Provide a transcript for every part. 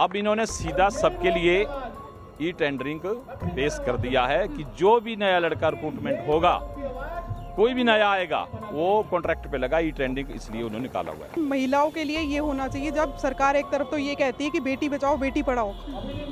अब इन्होंने सीधा सबके लिए ई टेंडरिंग पेश कर दिया है कि जो भी नया लड़का रिक्रूटमेंट होगा कोई भी नया आएगा वो कॉन्ट्रैक्ट पे लगा ई टेंडरिंग इसलिए उन्होंने निकाला हुआ है। महिलाओं के लिए ये होना चाहिए जब सरकार एक तरफ़ तो ये कहती है कि बेटी बचाओ बेटी पढ़ाओ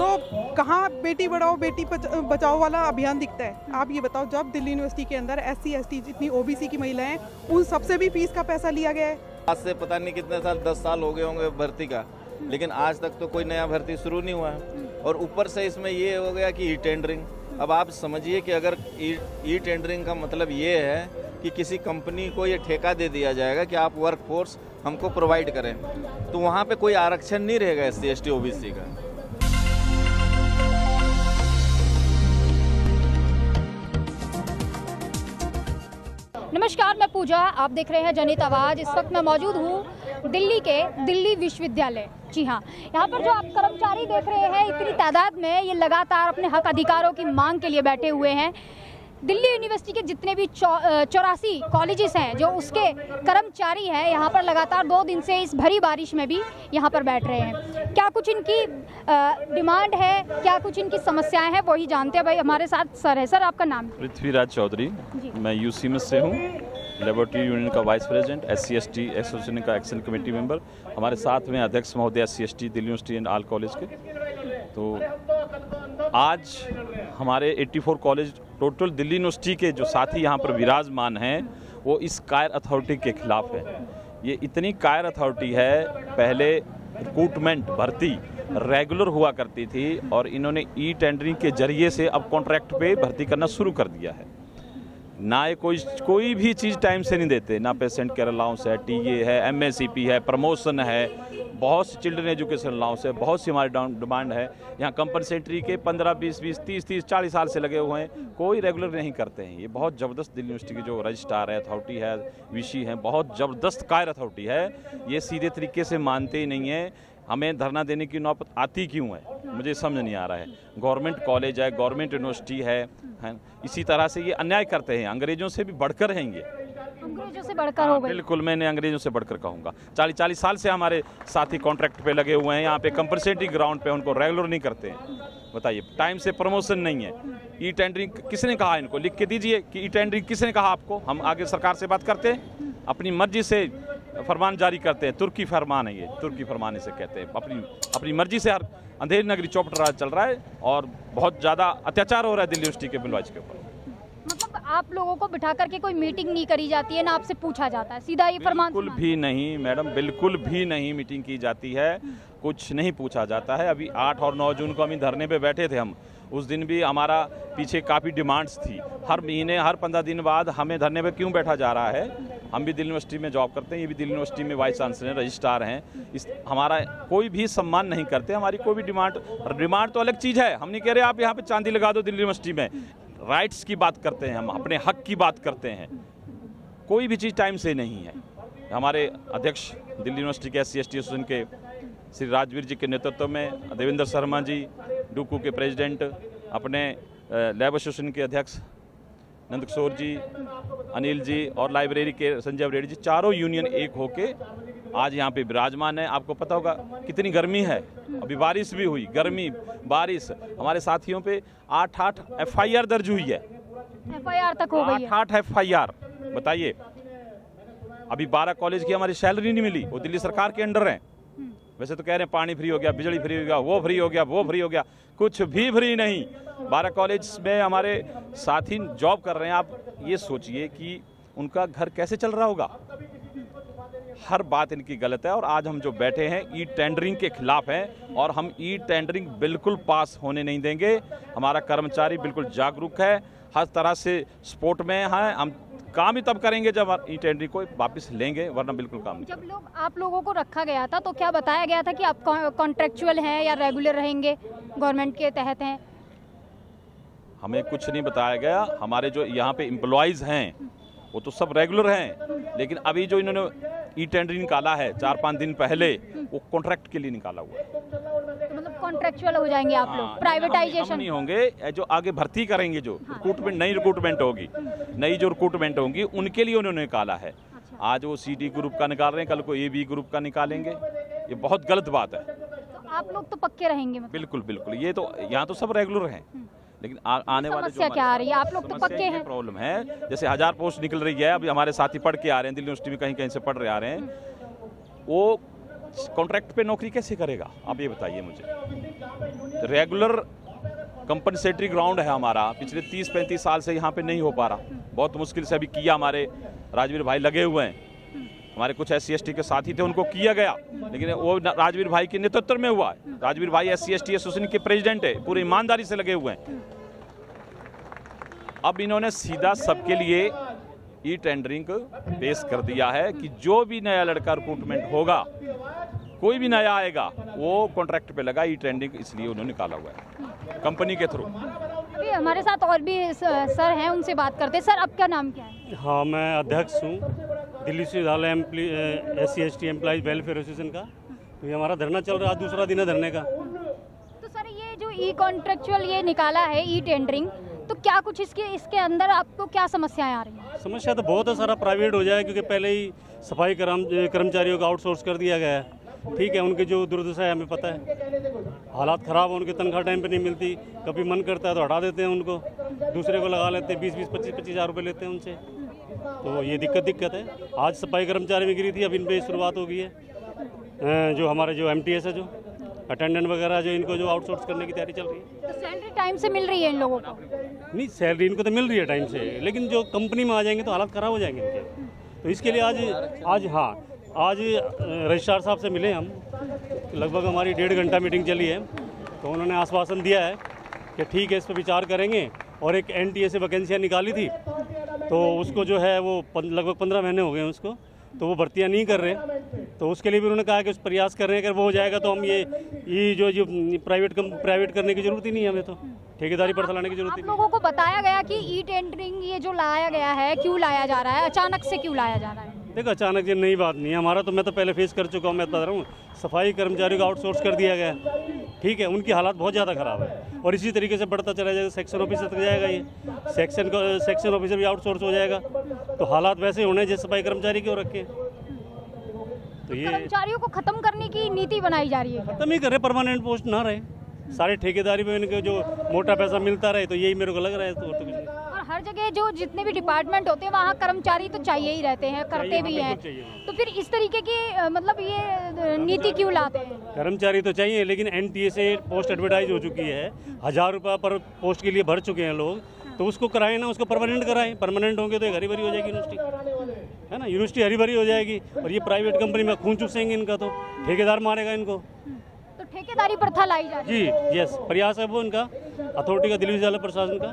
तो कहाँ बेटी पढ़ाओ बेटी बचाओ वाला अभियान दिखता है? आप ये बताओ जब दिल्ली यूनिवर्सिटी के अंदर एस सी एस टी जितनी ओबीसी की महिलाएँ हैं उन सबसे भी फ़ीस का पैसा लिया गया है? आज से पता नहीं कितने साल दस साल हो गए होंगे भर्ती का। लेकिन आज तक तो कोई नया भर्ती शुरू नहीं हुआ है। और ऊपर से इसमें ये हो गया कि ई टेंडरिंग अब आप समझिए कि अगर ई टेंडरिंग का मतलब ये है कि किसी कंपनी को ये ठेका दे दिया जाएगा कि आप वर्क फोर्स हमको प्रोवाइड करें। तो वहाँ पे कोई आरक्षण नहीं रहेगा एस सी, एस टी का। नमस्कार, मैं पूजा। आप देख रहे हैं जनित आवाज़। इस वक्त मैं मौजूद हूँ दिल्ली के दिल्ली विश्वविद्यालय। जी हाँ। यहाँ पर जो आप कर्मचारी देख रहे हैं इतनी तादाद में ये लगातार अपने हक अधिकारों की मांग के लिए बैठे हुए हैं। दिल्ली यूनिवर्सिटी के जितने भी चौरासी कॉलेजेस हैं जो उसके कर्मचारी हैं यहाँ पर लगातार दो दिन से इस भरी बारिश में भी यहाँ पर बैठ रहे हैं। क्या कुछ इनकी डिमांड है? क्या कुछ इनकी समस्याएँ हैं? वही जानते हैं। भाई हमारे साथ सर है। सर आपका नाम? पृथ्वीराज चौधरी। मैं यूसी में से हूँ। लेबोरेटरी यूनियन का vice president S C S T association का एक्शन कमेटी मेंबर हमारे साथ में अध्यक्ष महोदय S C S T Delhi university and all college के। तो आज हमारे 84 कॉलेज टोटल दिल्ली यूनिवर्सिटी के जो साथी यहाँ पर विराजमान हैं, वो इस कायर अथॉरिटी के खिलाफ है। ये इतनी कायर अथॉरिटी है, पहले रिक्रूटमेंट भर्ती रेगुलर हुआ करती थी और इन्होंने ई टेंडरिंग के ज़रिए से अब कॉन्ट्रैक्ट पे भर्ती करना शुरू कर दिया है। ना ये कोई कोई भी चीज़ टाइम से नहीं देते। ना पेशेंट केयर अलाउंस है टीए है एमएससीपी है प्रमोशन है। बहुत सी चिल्ड्रन एजुकेशन अलाउंस है, बहुत सी हमारी डिमांड है। यहाँ कंपनसेटरी के 15 20 20 30 30 40 साल से लगे हुए हैं। कोई रेगुलर नहीं करते हैं। ये बहुत ज़बरदस्त दिल्ली यूनिवर्सिटी की जो रजिस्ट्रार है अथॉरिटी है वीसी है, बहुत ज़बरदस्त कायर अथॉरिटी है। ये सीधे तरीके से मानते ही नहीं है। हमें धरना देने की नौबत आती क्यों है? मुझे समझ नहीं आ रहा है। गवर्नमेंट कॉलेज है, गवर्नमेंट यूनिवर्सिटी है। है। इसी तरह से ये अन्याय करते हैं। अंग्रेज़ों से भी बढ़कर हैं ये। अंग्रेज़ों से बढ़कर हो बिल्कुल मैंने अंग्रेज़ों से बढ़कर कहूँगा। चालीस चालीस साल से हमारे साथी कॉन्ट्रैक्ट पे लगे हुए हैं। यहाँ पे कंपनसेटरी ग्राउंड पे उनको रेगुलर नहीं करते हैं। बताइए टाइम से प्रमोशन नहीं है। ई टेंडरिंग किसने कहा इनको? लिख के दीजिए कि ई टेंडरिंग किसने कहा आपको? हम आगे सरकार से बात करते हैं। अपनी मर्ज़ी से फरमान जारी करते हैं। तुर्की फरमान है ये। तुर्की फरमान इसे कहते हैं। अपनी अपनी मर्ज़ी से हर अंधेरी नगरी चौपट राज चल रहा है और बहुत ज़्यादा अत्याचार हो रहा है दिल्ली यूनिवर्सिटी के बिलवाइज के ऊपर। मतलब आप लोगों को बिठा करके कोई मीटिंग नहीं करी जाती है ना आपसे पूछा जाता है। सीधा ये फरमान बिल्कुल भी नहीं मैडम बिल्कुल भी नहीं मीटिंग की जाती है। कुछ नहीं पूछा जाता है। अभी आठ और नौ जून को हम धरने पर बैठे थे हम। उस दिन भी हमारा पीछे काफ़ी डिमांड्स थी। हर महीने, हर पंद्रह दिन बाद हमें धरने पर क्यों बैठा जा रहा है? हम भी दिल्ली यूनिवर्सिटी में जॉब करते हैं, ये भी दिल्ली यूनिवर्सिटी में वाइस चांसलर, रजिस्ट्रार हैं। इस, हमारा कोई भी सम्मान नहीं करते, हमारी कोई भी डिमांड डिमांड तो अलग चीज़ है। हम नहीं कह रहे आप यहाँ पे चांदी लगा दो दिल्ली यूनिवर्सिटी में। राइट्स की बात करते हैं हम, अपने हक की बात करते हैं। कोई भी चीज़ टाइम से नहीं है। हमारे अध्यक्ष दिल्ली यूनिवर्सिटी के एस सी के श्री राजवीर जी के नेतृत्व में, देवेंद्र शर्मा जी डूकू के प्रेसिडेंट अपने लैब एसोसिएशन के अध्यक्ष नंदकिशोर जी अनिल जी और लाइब्रेरी के संजय रेड्डी जी चारों यूनियन एक होके आज यहाँ पे विराजमान है। आपको पता होगा कितनी गर्मी है। अभी बारिश भी हुई गर्मी बारिश। हमारे साथियों पे आठ आठ एफआईआर दर्ज हुई है। एफआईआर तक हो गई आठ आठ एफ़ आई आर बताइए। अभी बारह कॉलेज की हमारी सैलरी नहीं मिली वो दिल्ली सरकार के अंडर हैं। वैसे तो कह रहे हैं पानी फ्री हो गया, बिजली फ्री हो गया, वो फ्री हो गया, वो फ्री हो गया। कुछ भी फ्री नहीं। बारह कॉलेज में हमारे साथी जॉब कर रहे हैं। आप ये सोचिए कि उनका घर कैसे चल रहा होगा? हर बात इनकी गलत है और आज हम जो बैठे हैं ई टेंडरिंग के खिलाफ हैं और हम ई टेंडरिंग बिल्कुल पास होने नहीं देंगे। हमारा कर्मचारी बिल्कुल जागरूक है। हर तरह से सपोर्ट में हैं। हम काम ही तब करेंगे जब ई टेंडरिंग को वापस लेंगे वरना बिल्कुल काम नहीं जब लोग आप लोगों को रखा गया था तो क्या बताया गया था कि आप कॉन्ट्रेक्चुअल हैं या रेगुलर रहेंगे गवर्नमेंट के तहत हैं? हमें कुछ नहीं बताया गया। हमारे जो यहाँ पे एम्प्लॉयज़ हैं वो तो सब रेगुलर हैं। लेकिन अभी जो इन्होंने ई टेंडरिंग निकाला है चार पाँच दिन पहले वो कॉन्ट्रैक्ट के लिए निकाला हुआ है। कॉन्ट्रेक्चुअल हो जाएँगे आप हाँ, लोग। प्राइवेटाइजेशन नहीं होंगे जो आगे भर्ती करेंगे जो रिक्रूटमेंट नई रिक्रूटमेंट होगी नई जो रिक्रूटमेंट होंगी उनके लिए उन्होंने निकाला है। आज वो सी डी ग्रुप का निकाल रहे हैं कल को ए बी ग्रुप का निकालेंगे। ये बहुत गलत बात है। तो आप लोग तो पक्के रहेंगे मतलब। बिल्कुल बिल्कुल ये तो यहाँ तो सब रेगुलर हैं। लेकिन आ, आने वाले समस्या क्या आ रही है? आप लोग तो पक्के हैं। प्रॉब्लम है। जैसे हज़ार पोस्ट निकल रही है अभी हमारे साथी पढ़ के आ रहे हैं दिल्ली यूनिवर्सिटी में कहीं कहीं से पढ़ रहे आ रहे हैं। वो कॉन्ट्रैक्ट पे नौकरी कैसे करेगा? आप ये बताइए मुझे। रेगुलर कंपनसेटरी ग्राउंड है हमारा। पिछले 30-35 साल से यहाँ पे नहीं हो पा रहा। बहुत मुश्किल से अभी किया हमारे राजवीर भाई लगे हुए हैं। हमारे कुछ एस सी के साथी थे, उनको किया गया। लेकिन वो राजवीर भाई के नेतृत्व में हुआ है। राजवीर भाई एस सी एसोसिएशन के प्रेसिडेंट है, पूरी ईमानदारी से लगे हुए हैं। अब इन्होंने सीधा सबके लिए ई टेंडरिंग पेश कर दिया है कि जो भी नया लड़का रिक्रूटमेंट होगा कोई भी नया आएगा वो कॉन्ट्रैक्ट पे लगा ई टेंडरिंग इसलिए उन्होंने निकाला हुआ है कंपनी के थ्रू हमारे साथ और भी सर हैं उनसे बात करते हैं। सर आपका नाम क्या है? हाँ मैं अध्यक्ष हूँ दिल्ली विश्वविद्यालय S C S T employees welfare association का। तो ये हमारा धरना चल रहा है आज दूसरा दिन है धरने का। तो सर ये जो ई कॉन्ट्रेक्चुअल ये निकाला है ई टेंडरिंग तो क्या कुछ इसके इसके अंदर आपको क्या समस्याएँ आ रही हैं? समस्या तो बहुत है सारा प्राइवेट हो जाए, क्योंकि पहले ही सफ़ाई कर्म, कर्मचारियों को आउटसोर्स कर दिया गया है। ठीक है, उनकी जो दुर्दशा है, हमें पता है। हालात ख़राब है, उनकी तनख्वाह टाइम पे नहीं मिलती। कभी मन करता है तो हटा देते हैं उनको। दूसरे को लगा लेते हैं बीस बीस पच्चीस पच्चीस हज़ार रुपये लेते हैं उनसे। तो ये दिक्कत दिक्कत है। आज सफ़ाई कर्मचारी में गिरी थी, अब इन पर शुरुआत हो गई है। जो हमारे जो एमटीएस है, जो अटेंडेंट वगैरह, जो इनको जो आउटसोर्स करने की तैयारी चल रही है। तो सैलरी टाइम से मिल रही है इन लोगों को? नहीं सैलरी इनको तो मिल रही है टाइम से, लेकिन जो कंपनी में आ जाएँगे तो हालात ख़राब हो जाएँगे इनके। तो इसके लिए आज आज हाँ आज रजिस्ट्रार साहब से मिले हम लगभग हमारी डेढ़ घंटा मीटिंग चली है तो उन्होंने आश्वासन दिया है कि ठीक है, इस पर विचार करेंगे, और एक एन से वैकेंसियाँ निकाली थी तो उसको जो है वो लगभग पंद्रह महीने हो गए हैं उसको तो वो भर्तियाँ नहीं कर रहे तो उसके लिए भी उन्होंने कहा कि उस प्रयास कर रहे हैं, अगर वो हो जाएगा तो हम ये ये जो जो प्राइवेट कम प्राइवेट करने की ज़रूरत ही नहीं है हमें तो। ठेकेदारी पर चलाने की ज़रूरत ही आप लोगों को बताया गया कि ई टेंडरिंग ये जो लाया गया है क्यों लाया जा रहा है? अचानक से क्यों लाया जा रहा है? देखो अचानक ये नई बात नहीं है। हमारा तो मैं तो पहले फेस कर चुका हूँ मैं बता रहा हूँ। सफ़ाई कर्मचारियों को आउटसोर्स कर दिया गया। है। ठीक है उनकी हालात बहुत ज़्यादा ख़राब है। और इसी तरीके से बढ़ता चला जाएगा सेक्शन ऑफिसर तक जाएगा ये। सेक्शन का सेक्शन ऑफिसर भी आउटसोर्स हो जाएगा। तो हालात वैसे होने जैसे सफ़ाई कर्मचारी क्यों रखे तो ये कर्मचारियों को खत्म करने की नीति बनाई जा रही है। खत्म ही करे परमानेंट पोस्ट ना रहे। सारे ठेकेदारी में इनके जो मोटा पैसा मिलता रहे तो यही मेरे को लग रहा है तो और तो कुछ नहीं। और हर जगह जो जितने भी डिपार्टमेंट होते हैं वहाँ कर्मचारी तो चाहिए ही रहते हैं करते भी हाँ, हैं। तो फिर इस तरीके की मतलब ये नीति क्यों लाते हैं? कर्मचारी तो चाहिए लेकिन से पोस्ट एडवर्टाइज हो चुकी है। हज़ार रुपये पर पोस्ट के लिए भर चुके हैं लोग तो उसको कराएँ ना उसको परमानेंट कराएँ। परमानेंट होंगे तो एक हरी भरी हो जाएगी यूनिवर्सिटी है ना? यूनिवर्सिटी हरी भरी हो जाएगी और ये प्राइवेट कंपनी में खून चूसेंगे इनका तो। ठेकेदार मारेगा इनको। ठेकेदारी प्रथा लाई जा रही है जी यस प्रयास है वो उनका अथॉरिटी का दिल्ली जिला प्रशासन का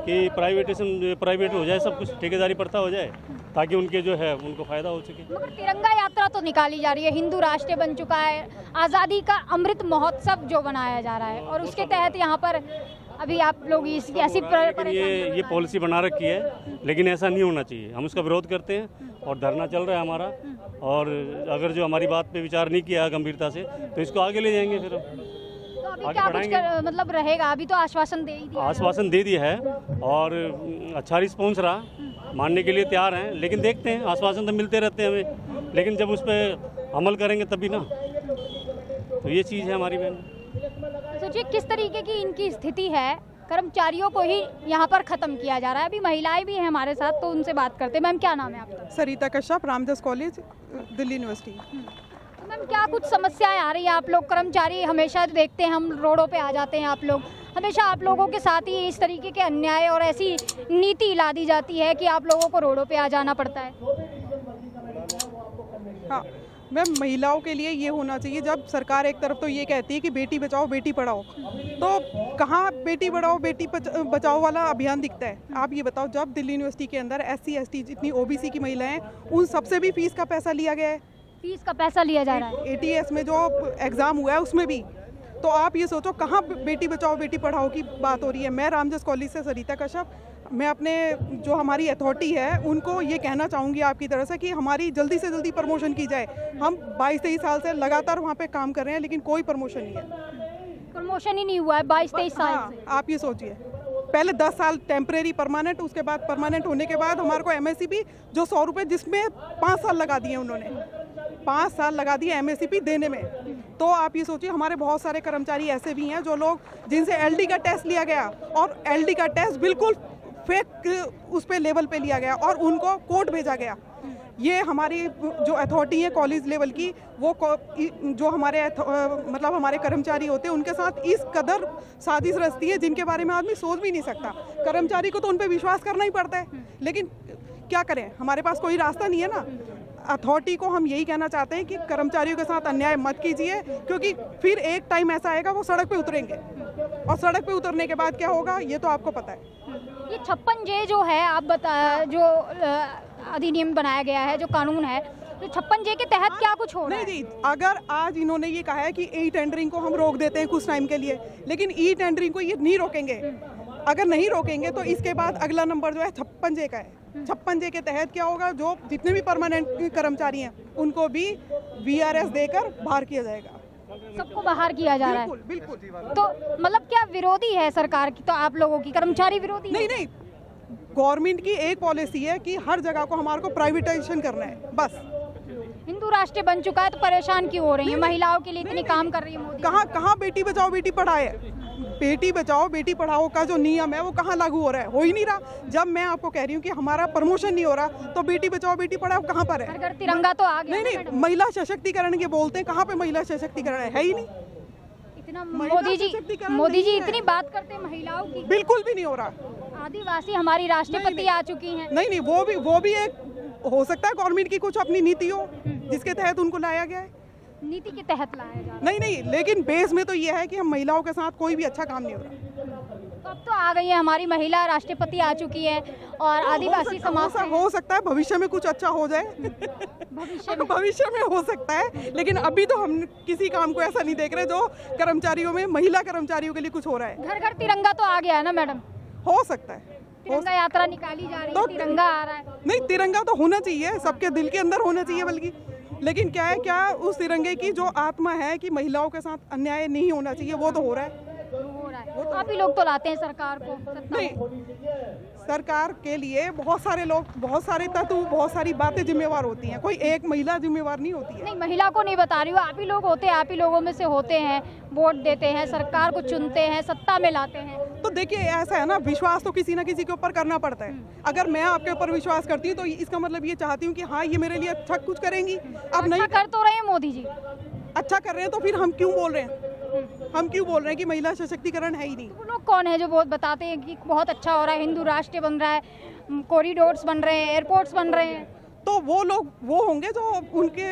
कि प्राइवेटेशन प्राइवेट हो जाए सब कुछ ठेकेदारी प्रथा हो जाए ताकि उनके जो है उनको फ़ायदा हो सके। मगर तिरंगा यात्रा तो निकाली जा रही है हिंदू राष्ट्र बन चुका है आज़ादी का अमृत महोत्सव जो बनाया जा रहा है और उसके तहत यहाँ पर अभी आप लोग इसकी ऐसी प्र- ये ये पॉलिसी बना रखी है लेकिन ऐसा नहीं होना चाहिए। हम उसका विरोध करते हैं और धरना चल रहा है हमारा। और अगर जो हमारी बात पे विचार नहीं किया गंभीरता से तो इसको आगे ले जाएँगे फिर तो अभी क्या कुछ। कर, मतलब रहेगा? अभी तो आश्वासन दे ही दिया आश्वासन दे दिया है और अच्छा रिस्पॉन्स रहा। मानने के लिए तैयार हैं लेकिन देखते हैं। आश्वासन तो मिलते रहते हैं हमें। लेकिन जब उस पर अमल करेंगे तभी ना। तो ये चीज़ है हमारी बहन। सोचिए किस तरीके की इनकी स्थिति है? कर्मचारियों को ही यहाँ पर खत्म किया जा रहा है। अभी महिलाएँ भी हैं हमारे साथ तो उनसे बात करते हैं। मैम क्या नाम है आपका? Sarita Kashyap Ramdas college Delhi university. तो मैम क्या कुछ समस्याएँ आ रही है आप लोग? कर्मचारी हमेशा देखते हैं हम रोडों पे आ जाते हैं आप लोग। हमेशा आप लोगों के साथ ही इस तरीके के अन्याय और ऐसी नीति ला दी जाती है कि आप लोगों को रोडों पे आ जाना पड़ता है। हाँ मैम महिलाओं के लिए ये होना चाहिए। जब सरकार एक तरफ़ तो ये कहती है कि बेटी बचाओ बेटी पढ़ाओ तो कहाँ बेटी बढ़ाओ बेटी बचाओ वाला अभियान दिखता है? आप ये बताओ जब दिल्ली यूनिवर्सिटी के अंदर एस सी एस टी जितनी ओबीसी की महिलाएँ उन सबसे भी फ़ीस का पैसा लिया गया है? फ़ीस का पैसा लिया जा रहा है। एटीएस में जो एग्ज़ाम हुआ है उसमें भी। तो आप ये सोचो कहाँ बेटी बचाओ बेटी पढ़ाओ की बात हो रही है? मैं रामजस कॉलेज से सरिता कश्यप मैं अपने जो हमारी अथॉरिटी है उनको ये कहना चाहूँगी आपकी तरफ़ से कि हमारी जल्दी से जल्दी प्रमोशन की जाए। हम बाईस तेईस साल से लगातार वहाँ पे काम कर रहे हैं लेकिन कोई प्रमोशन नहीं है। प्रमोशन ही नहीं हुआ है बाईस तेईस साल हाँ से। आप ये सोचिए। पहले दस साल टेम्परेरी परमानेंट उसके बाद परमानेंट होने के बाद हमारे को एम भी जो सौ रुपये जिसमें पाँच साल लगा दिए उन्होंने पाँच साल लगा दिए एम देने में। तो आप ये सोचिए हमारे बहुत सारे कर्मचारी ऐसे भी हैं जो लोग जिनसे एलडी का टेस्ट लिया गया और एलडी का टेस्ट बिल्कुल फेक उस पर लेवल पे लिया गया और उनको कोर्ट भेजा गया। ये हमारी जो अथॉरिटी है कॉलेज लेवल की, वो जो हमारे मतलब हमारे कर्मचारी होते हैं, उनके साथ इस कदर साजिश रचती है, जिनके बारे में आदमी सोच भी नहीं सकता। कर्मचारी को तो उन पर विश्वास करना ही पड़ता है। लेकिन क्या करें? हमारे पास कोई रास्ता नहीं है ना। अथॉरिटी को हम यही कहना चाहते हैं कि कर्मचारियों के साथ अन्याय मत कीजिए, क्योंकि फिर एक टाइम ऐसा आएगा, वो सड़क पे उतरेंगे। और सड़क पे उतरने के बाद क्या होगा? ये तो आपको पता है। छप्पन जे है आप बता जो अधिनियम बनाया गया है जो कानून है तो छप्पन जे के तहत क्या कुछ हो रहा नहीं जी अगर आज इन्होंने ये कहा है कि ई टेंडरिंग को हम रोक देते हैं कुछ टाइम के लिए लेकिन ई टेंडरिंग को ये नहीं रोकेंगे। अगर नहीं रोकेंगे तो इसके बाद अगला नंबर जो है छप्पन जे का है। छप्पन जे के तहत क्या होगा जो जितने भी परमानेंट कर्मचारी हैं उनको भी वीआरएस देकर बाहर किया जाएगा। सबको बाहर किया जा रहा है? बिल्कुल बिल्कुल। तो मतलब क्या विरोधी है सरकार की? तो आप लोगों की कर्मचारी विरोधी? नहीं नहीं गवर्नमेंट की एक पॉलिसी है कि हर जगह को हमारे को प्राइवेटाइजेशन करना है बस। हिंदू राष्ट्र बन चुका है तो परेशान क्यों हो रही है? महिलाओं के लिए इतनी काम कर रही है कहाँ कहाँ बेटी बचाओ बेटी पढ़ाए? बेटी बचाओ बेटी पढ़ाओ का जो नियम है वो कहाँ लागू हो रहा है? हो ही नहीं रहा। जब मैं आपको कह रही हूँ कि हमारा प्रमोशन नहीं हो रहा तो बेटी बचाओ बेटी पढ़ाओ कहाँ पर है? तिरंगा तो आ गया नहीं नहीं महिला सशक्तिकरण के बोलते हैं कहाँ पे महिला सशक्तिकरण है, है ही नहीं। मोदी जी मोदी जी इतनी बात करते महिलाओं की। बिल्कुल भी नहीं हो रहा। आदिवासी हमारी राष्ट्रपति आ चुकी हैं। नहीं नहीं वो भी वो भी एक हो सकता है गवर्नमेंट की कुछ अपनी नीति हो जिसके तहत उनको लाया गया है। नीति के तहत लाया जा रहा नहीं नहीं लेकिन बेस में तो ये है कि हम महिलाओं के साथ कोई भी अच्छा काम नहीं हो रहा। अब तो आ गई है हमारी महिला राष्ट्रपति आ चुकी है और आदिवासी समाज हो, हो सकता है भविष्य में कुछ अच्छा हो जाए। भविष्य में भविष्य में हो सकता है लेकिन अभी तो हम किसी काम को ऐसा नहीं देख रहे जो कर्मचारियों में महिला कर्मचारियों के लिए कुछ हो रहा है। घर घर तिरंगा तो आ गया है ना मैडम? हो सकता है। तिरंगा यात्रा निकाली जा रही है तो- तिरंगा आ रहा है। नहीं तिरंगा तो होना चाहिए सबके दिल के अंदर होना चाहिए बल्कि। लेकिन क्या है क्या उस तिरंगे की जो आत्मा है कि महिलाओं के साथ अन्याय नहीं होना चाहिए वो तो हो रहा है हो रहा है। आप ही लोग तो लाते हैं सरकार को नहीं सरकार के लिए बहुत सारे लोग बहुत सारे तत्व बहुत सारी बातें जिम्मेवार होती हैं। कोई एक महिला जिम्मेवार नहीं होती है। नहीं महिला को नहीं बता रही हूँ आप ही लोग होते हैं आप ही लोगों में से होते हैं वोट देते हैं सरकार को चुनते हैं सत्ता में लाते हैं। तो देखिए ऐसा है ना विश्वास तो किसी ना किसी के ऊपर करना पड़ता है। अगर मैं आपके ऊपर विश्वास करती हूँ तो इसका मतलब ये चाहती हूँ कि हाँ ये मेरे लिए अच्छा कुछ करेंगी। अब नहीं अच्छा कर तो रहे हैं मोदी जी। अच्छा कर रहे हैं तो फिर हम क्यों बोल रहे हैं? हम क्यों बोल रहे हैं कि महिला सशक्तिकरण है ही नहीं? वो लोग कौन है जो बहुत बताते हैं कि बहुत अच्छा हो रहा है हिंदू राष्ट्र बन रहा है कॉरिडोर्स बन रहे हैं एयरपोर्ट्स बन रहे हैं। तो वो लोग वो होंगे जो उनके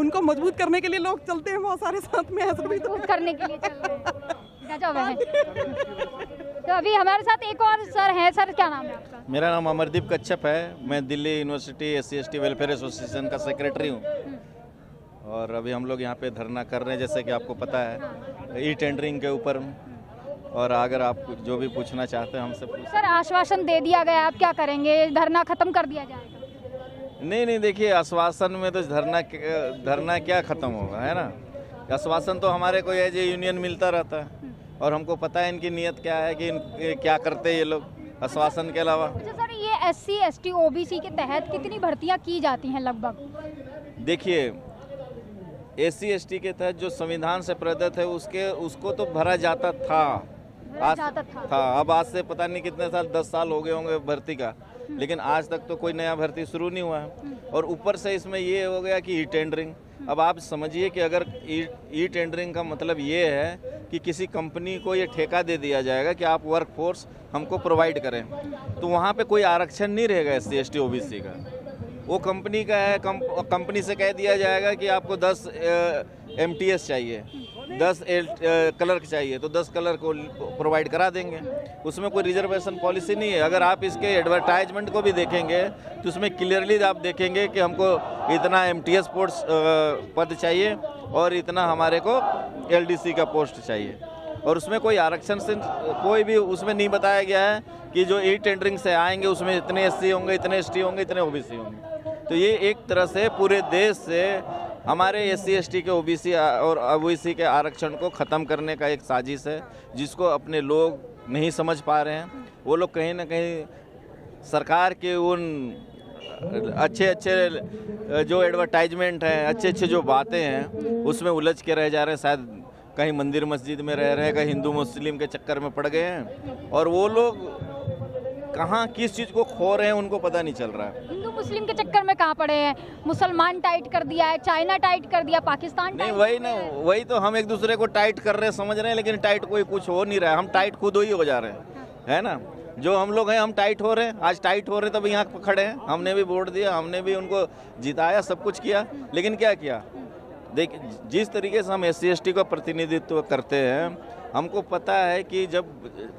उनको मज़बूत करने के लिए लोग चलते हैं बहुत सारे साथ में ऐसा भी तो करने के लिए चल रहे हैं। गजब है। तो अभी हमारे साथ एक और सर हैं। सर क्या नाम है आपका? मेरा नाम अमरदीप कच्छप है। मैं Delhi university S C welfare association का सेक्रेटरी हूँ। और अभी हम लोग यहाँ पे धरना कर रहे हैं जैसे कि आपको पता है ई टेंडरिंग के ऊपर। और अगर आप जो भी पूछना चाहते हैं हमसे पूछ सर आश्वासन दे दिया गया आप क्या करेंगे? धरना खत्म कर दिया जाएगा। नहीं नहीं देखिए आश्वासन में तो धरना धरना क्या ख़त्म होगा है ना? आश्वासन तो हमारे को एज ए यूनियन मिलता रहता है। और हमको पता है इनकी नीयत क्या है कि इन, क्या करते हैं ये लोग आश्वासन के अलावा। अच्छा सर ये S C S T O B C के तहत कितनी भर्तियाँ की जाती हैं लगभग? देखिए एस सी के तहत जो संविधान से प्रदत्त है उसके उसको तो भरा जाता था। आज जाता था। था। अब आज से पता नहीं कितने साल दस साल हो गए होंगे भर्ती का। लेकिन आज तक तो कोई नया भर्ती शुरू नहीं हुआ है। और ऊपर से इसमें ये हो गया कि ई टेंडरिंग अब आप समझिए कि अगर ई टेंडरिंग का मतलब ये है कि किसी कंपनी को ये ठेका दे दिया जाएगा कि आप वर्क फोर्स हमको प्रोवाइड करें। तो वहाँ पे कोई आरक्षण नहीं रहेगा S C S T O B C का। वो कंपनी का है कंपनी से कह दिया जाएगा कि आपको 10 एमटीएस चाहिए। 10 एल क्लर्क चाहिए तो 10 क्लर्क को प्रोवाइड करा देंगे। उसमें कोई रिजर्वेशन पॉलिसी नहीं है। अगर आप इसके एडवर्टाइजमेंट को भी देखेंगे तो उसमें क्लियरली आप देखेंगे कि हमको इतना एम टी पद चाहिए और इतना हमारे को एलडीसी का पोस्ट चाहिए। और उसमें कोई आरक्षण से, कोई भी उसमें नहीं बताया गया है कि जो ई टेंडरिंग से आएँगे, उसमें इतने एस होंगे, इतने एसटी होंगे, इतने ओबीसी होंगे। तो ये एक तरह से पूरे देश से हमारे एस सी के ओबीसी और ओबीसी के आरक्षण को ख़त्म करने का एक साजिश है, जिसको अपने लोग नहीं समझ पा रहे हैं। वो लोग कहीं ना कहीं सरकार के उन अच्छे अच्छे जो एडवर्टाइजमेंट हैं, अच्छे अच्छे जो बातें हैं, उसमें उलझ के रह जा रहे हैं। शायद कहीं मंदिर मस्जिद में रह रहे हैं, कहीं हिंदू मुस्लिम के चक्कर में पड़ गए हैं। और वो लोग कहाँ किस चीज़ को खो रहे हैं उनको पता नहीं चल रहा है। हिंदू मुस्लिम के चक्कर में कहाँ पड़े हैं? मुसलमान टाइट कर दिया है चाइना टाइट कर दिया पाकिस्तान नहीं वही ना वही तो हम एक दूसरे को टाइट कर रहे हैं समझ रहे हैं लेकिन टाइट कोई कुछ हो नहीं रहा है। हम टाइट खुद ही हो जा रहे हैं है ना? जो हम लोग हैं हम टाइट हो रहे हैं। आज टाइट हो रहे तब यहाँ खड़े हैं। हमने भी वोट दिया हमने भी उनको जिताया सब कुछ किया। लेकिन क्या किया? देखिए जिस तरीके से हम एस सी का प्रतिनिधित्व करते हैं हमको पता है कि जब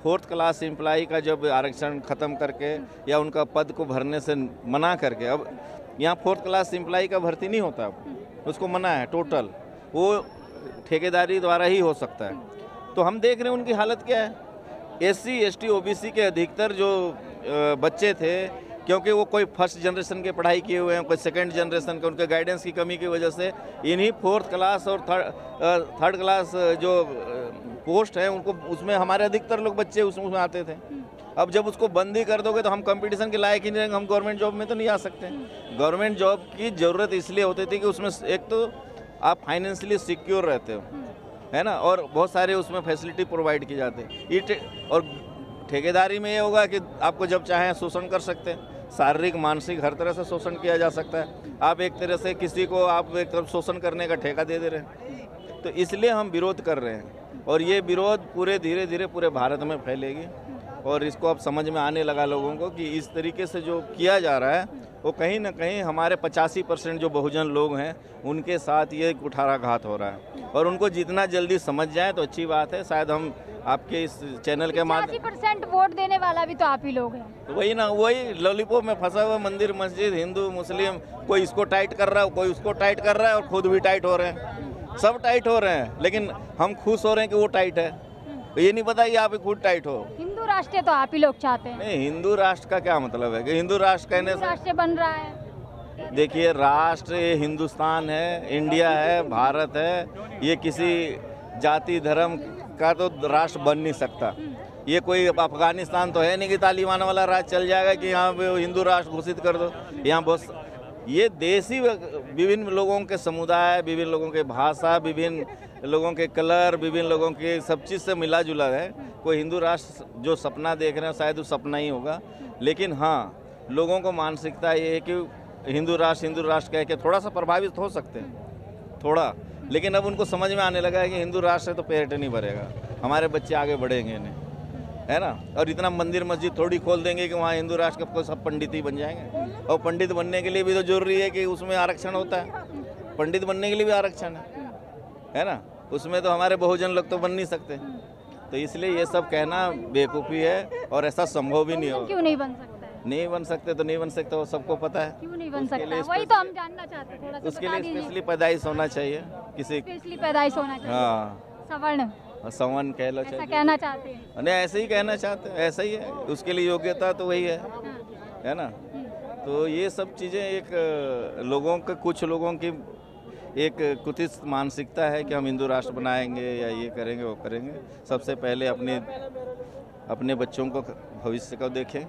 फोर्थ क्लास एम्प्लाई का जब आरक्षण ख़त्म करके या उनका पद को भरने से मना करके, अब यहाँ फोर्थ क्लास एम्प्लाई का भर्ती नहीं होता अब। उसको मना है, टोटल। वो ठेकेदारी द्वारा ही हो सकता है। तो हम देख रहे हैं उनकी हालत क्या है। S C S T O B C के अधिकतर जो बच्चे थे क्योंकि वो कोई फ़र्स्ट जनरेशन के पढ़ाई किए हुए हैं, कोई सेकंड जनरेशन के, उनके गाइडेंस की कमी की वजह से इन्हीं फोर्थ क्लास और थर्ड थर्ड क्लास जो पोस्ट है, उनको, उसमें हमारे अधिकतर लोग बच्चे उस- उसमें आते थे। अब जब उसको बंद ही कर दोगे तो हम कंपटीशन के लायक ही नहीं रहेंगे, हम गवर्नमेंट जॉब में तो नहीं आ सकते। गवर्नमेंट जॉब की ज़रूरत इसलिए होती थी कि उसमें एक तो आप फाइनेंशियली सिक्योर रहते हो, है ना? और बहुत सारे उसमें फैसिलिटी प्रोवाइड की जाती है। और ठेकेदारी में ये होगा कि आपको जब चाहें शोषण कर सकते हैं। शारीरिक, मानसिक, हर तरह से शोषण किया जा सकता है। आप एक तरह से किसी को आप एक तरफ़ शोषण करने का ठेका दे दे रहे हैं। तो इसलिए हम विरोध कर रहे हैं। और ये विरोध पूरे धीरे धीरे पूरे भारत में फैलेगी। और इसको अब समझ में आने लगा लोगों को कि इस तरीके से जो किया जा रहा है वो कहीं ना कहीं हमारे पचासी परसेंट जो बहुजन लोग हैं उनके साथ ये कुठाराघात हो रहा है। और उनको जितना जल्दी समझ जाए तो अच्छी बात है शायद हम आपके इस चैनल के माध्यम परसेंट वोट देने वाला भी तो आप ही लोग हैं। तो वही ना वही लॉलीपॉप में फंसा हुआ मंदिर मस्जिद हिंदू मुस्लिम कोई इसको टाइट कर रहा है कोई उसको टाइट कर रहा है और खुद भी टाइट हो रहे हैं। सब टाइट हो रहे हैं लेकिन हम खुश हो रहे हैं कि वो टाइट है। तो ये नहीं पता कि आप खुद टाइट हो। राष्ट्र तो आप ही लोग चाहते हैं। नहीं हिंदू राष्ट्र का क्या मतलब है? कि हिंदू राष्ट्र कहने से राष्ट्र बन रहा है। देखिए राष्ट्र ये हिंदुस्तान है इंडिया है भारत है ये किसी जाति धर्म का तो राष्ट्र बन नहीं सकता। ये कोई अफ़गानिस्तान तो है नहीं कि तालिबान वाला राज चल जाएगा कि यहाँ पे हिंदू राष्ट्र घोषित कर दो। यहाँ बहुत ये ही विभिन्न लोगों के समुदाय विभिन्न लोगों के भाषा विभिन्न लोगों के कलर विभिन्न लोगों के सब चीज़ से मिला जुला है। कोई हिंदू राष्ट्र जो सपना देख रहे हैं, शायद वो सपना ही होगा। लेकिन हाँ लोगों को मानसिकता ये है कि हिंदू राष्ट्र हिंदू राष्ट्र कह के थोड़ा सा प्रभावित हो सकते हैं। थोड़ा। लेकिन अब उनको समझ में आने लगा है कि हिंदू राष्ट्र है तो पेट नहीं भरेगा। हमारे बच्चे आगे बढ़ेंगे नहीं है ना? और इतना मंदिर मस्जिद थोड़ी खोल देंगे कि वहाँ हिंदू राष्ट्र के सब पंडित ही बन जाएँगे। और पंडित बनने के लिए भी तो ज़रूरी है कि उसमें आरक्षण होता है। पंडित बनने के लिए भी आरक्षण है। है ना? उसमें तो हमारे बहुजन लोग तो बन नहीं सकते। तो इसलिए ये सब कहना बेवकूफ़ी है और ऐसा संभव भी नहीं होगा। क्यों नहीं बन सकता है? नहीं बन सकते तो नहीं बन सकते वो सबको पता है। क्यों नहीं बन सकता वही तो हम जानना चाहते हैं थोड़ा सा उसके लिए स्पेशली पैदाइश होना चाहिए किसी स्पेशली पैदाइश होना चाहिए। हाँ। सवर्ण। संवन कह लो ऐसा चाहिए कहना चाहते हैं। नहीं ऐसे ही कहना चाहते हैं ऐसा ही है। उसके लिए योग्यता तो वही है है। ना? तो ये सब चीज़ें एक लोगों के कुछ लोगों की एक कुतित मानसिकता है कि हम हिंदू राष्ट्र बनाएँगे या ये करेंगे वो करेंगे। सबसे पहले अपने अपने बच्चों को भविष्य को देखें।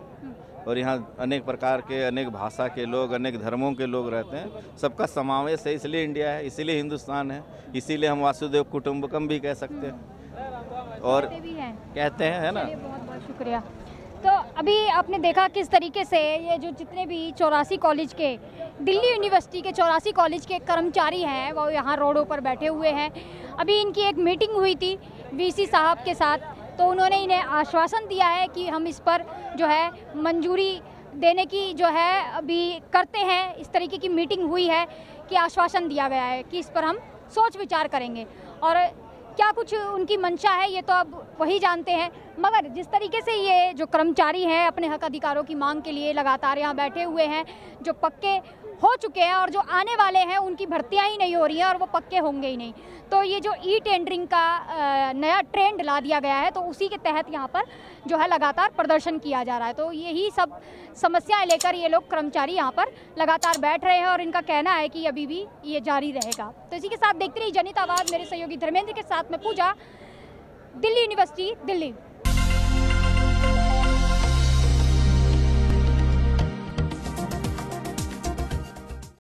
और यहाँ अनेक प्रकार के अनेक भाषा के लोग अनेक धर्मों के लोग रहते हैं। सबका समावेश है इसलिए इंडिया है इसीलिए हिंदुस्तान है। इसीलिए हम वासुदेव कुटुम्बकम भी कह सकते हैं। और कहते हैं। है ना? बहुत बहुत शुक्रिया। तो अभी आपने देखा किस तरीके से ये जो जितने भी चौरासी कॉलेज के दिल्ली यूनिवर्सिटी के चौरासी कॉलेज के कर्मचारी हैं, वो यहाँ रोडों पर बैठे हुए हैं। अभी इनकी एक मीटिंग हुई थी वीसी साहब के साथ तो उन्होंने इन्हें आश्वासन दिया है कि हम इस पर जो है मंजूरी देने की जो है अभी करते हैं, इस तरीके की मीटिंग हुई है कि आश्वासन दिया गया है कि इस पर हम सोच विचार करेंगे। और क्या कुछ उनकी मंशा है, ये तो अब वही जानते हैं। मगर जिस तरीके से ये जो कर्मचारी हैं, अपने हक अधिकारों की मांग के लिए लगातार यहाँ बैठे हुए हैं, जो पक्के हो चुके हैं और जो आने वाले हैं, उनकी भर्तियाँ ही नहीं हो रही हैं और वो पक्के होंगे ही नहीं। तो ये जो ई टेंडरिंग का नया ट्रेंड ला दिया गया है तो उसी के तहत यहाँ पर जो है लगातार प्रदर्शन किया जा रहा है। तो यही सब समस्याएँ लेकर ये लोग कर्मचारी यहाँ पर लगातार बैठ रहे हैं और इनका कहना है कि अभी भी ये जारी रहेगा। तो इसी के साथ देखते रहिए, जनित आवाज़, मेरे सहयोगी धर्मेंद्र के साथ में पूजा, दिल्ली यूनिवर्सिटी, दिल्ली।